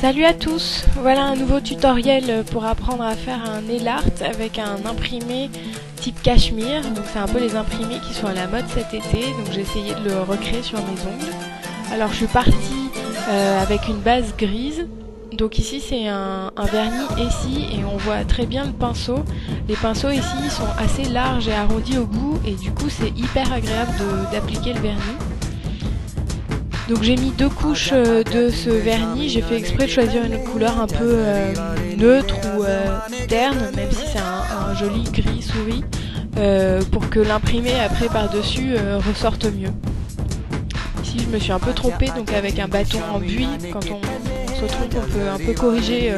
Salut à tous Voilà un nouveau tutoriel pour apprendre à faire un nail art avec un imprimé type cachemire. Donc c'est un peu les imprimés qui sont à la mode cet été, donc j'ai essayé de le recréer sur mes ongles. Alors je suis partie euh, avec une base grise. Donc ici c'est un, vernis ici et on voit très bien le pinceau. Les pinceaux ici sont assez larges et arrondis au bout et du coup c'est hyper agréable d'appliquer le vernis. Donc j'ai mis deux couches euh, de ce vernis, j'ai fait exprès de choisir une couleur un peu euh, neutre ou euh, terne, même si c'est un, joli gris souris, pour que l'imprimé après par-dessus ressorte mieux. Ici je me suis un peu trompée, donc avec un bâton en buis, quand on, se trompe on peut un peu corriger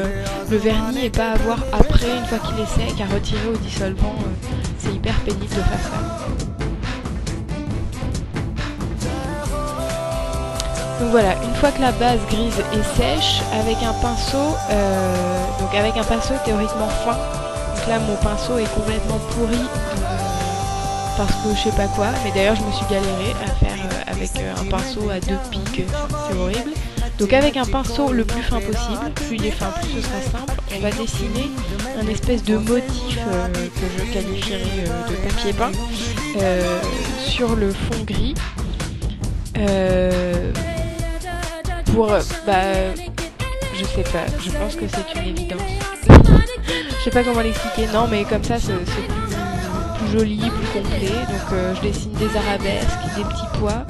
le vernis et pas avoir après, une fois qu'il est sec, à retirer au dissolvant. c'est hyper pénible de faire ça. Donc voilà, une fois que la base grise est sèche, avec un pinceau, euh, donc avec un pinceau théoriquement fin, donc là mon pinceau est complètement pourri euh, parce que je sais pas quoi, mais d'ailleurs je me suis galéré à faire euh, avec un pinceau à deux pics, c'est horrible. Donc avec un pinceau le plus fin possible, plus il est fin, plus ce sera simple, on va dessiner un espèce de motif que je qualifierais de papier peint sur le fond gris. Pour, bah, je sais pas, je pense que c'est une évidence. je sais pas comment l'expliquer, non, mais comme ça, c'est plus, joli, plus complet. Donc, euh, je dessine des arabesques, des petits pois.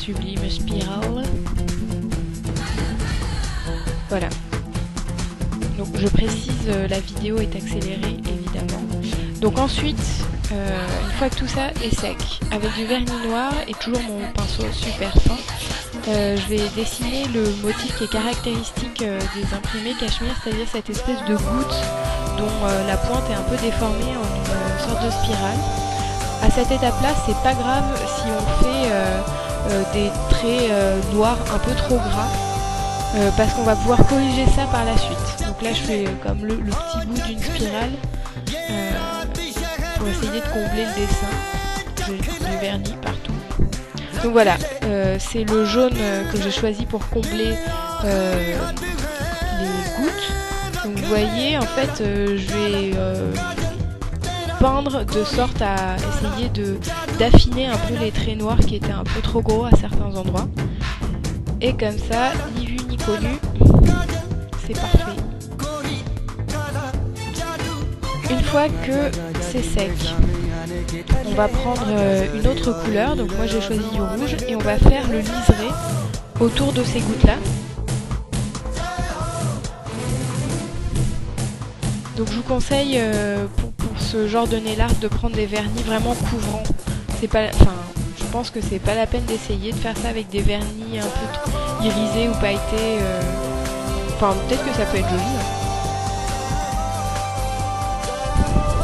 Sublime spirale. Voilà. Donc, je précise, euh, la vidéo est accélérée, évidemment. Donc ensuite, euh, une fois que tout ça est sec, avec du vernis noir et toujours mon pinceau super fin, euh, je vais dessiner le motif qui est caractéristique euh, des imprimés cachemire, c'est-à-dire cette espèce de goutte dont la pointe est un peu déformée en une sorte de spirale. À cette étape-là, c'est pas grave si on fait des traits noirs un peu trop gras, parce qu'on va pouvoir corriger ça par la suite. Donc là, je fais comme le petit bout d'une spirale pour essayer de combler le dessin. J'ai du vernis partout. Donc voilà, euh, c'est le jaune que j'ai choisi pour combler euh, les gouttes. Donc vous voyez, en fait, euh, je vais peindre de sorte à essayer d'affiner un peu les traits noirs qui étaient un peu trop gros à certains endroits. Et comme ça, ni vu ni connu, c'est parfait. Fois que c'est sec, on va prendre euh, une autre couleur. Donc moi j'ai choisi du rouge et on va faire le liseré autour de ces gouttes là. Donc je vous conseille euh, pour, ce genre de nail art de prendre des vernis vraiment couvrants. C'est pas, enfin, je pense que c'est pas la peine d'essayer de faire ça avec des vernis un peu irisés ou pailletés. Euh. Enfin, peut-être que ça peut être joli. Hein.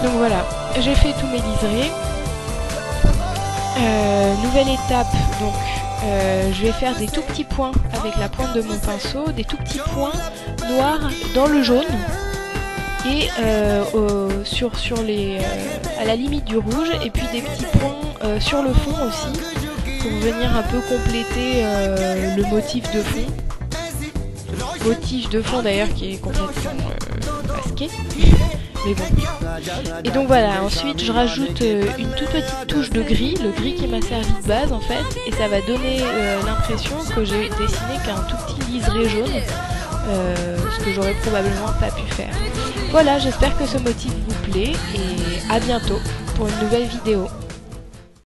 Donc voilà, j'ai fait tous mes liserés. Euh, nouvelle étape, donc euh, je vais faire des tout petits points avec la pointe de mon pinceau, des tout petits points noirs dans le jaune et euh, sur, les, à la limite du rouge et puis des petits points sur le fond aussi pour venir un peu compléter le motif de fond. Motif de fond d'ailleurs qui est complètement masqué. Mais bon. Et donc voilà, ensuite je rajoute euh, une toute petite touche de gris, le gris qui m'a servi de base en fait, et ça va donner euh, l'impression que j'ai dessiné qu'un tout petit liseré jaune, euh, ce que j'aurais probablement pas pu faire. Voilà, j'espère que ce motif vous plaît et à bientôt pour une nouvelle vidéo.